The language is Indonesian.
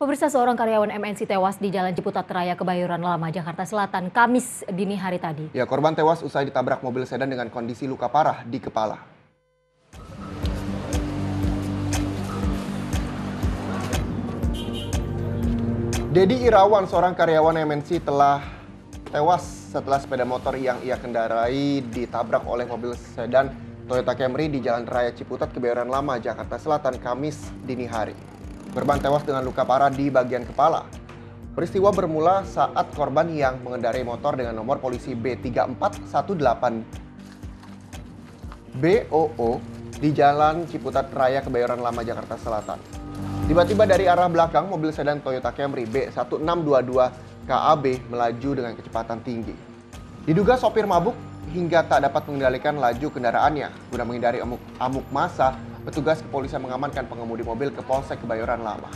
Pemirsa seorang karyawan MNC tewas di Jalan Ciputat Raya Kebayoran Lama, Jakarta Selatan, Kamis dini hari tadi. Ya, korban tewas usai ditabrak mobil sedan dengan kondisi luka parah di kepala. Dedi Irawan, seorang karyawan MNC telah tewas setelah sepeda motor yang ia kendarai ditabrak oleh mobil sedan Toyota Camry di Jalan Raya Ciputat, Kebayoran Lama, Jakarta Selatan, Kamis dini hari. Korban tewas dengan luka parah di bagian kepala. Peristiwa bermula saat korban yang mengendarai motor dengan nomor polisi B3418 BOO di Jalan Ciputat Raya Kebayoran Lama Jakarta Selatan. Tiba-tiba dari arah belakang mobil sedan Toyota Camry B1622 KAB melaju dengan kecepatan tinggi. Diduga sopir mabuk hingga tak dapat mengendalikan laju kendaraannya. Guna menghindari amuk, amuk masa, Petugas kepolisian mengamankan pengemudi mobil ke Polsek Kebayoran Lama.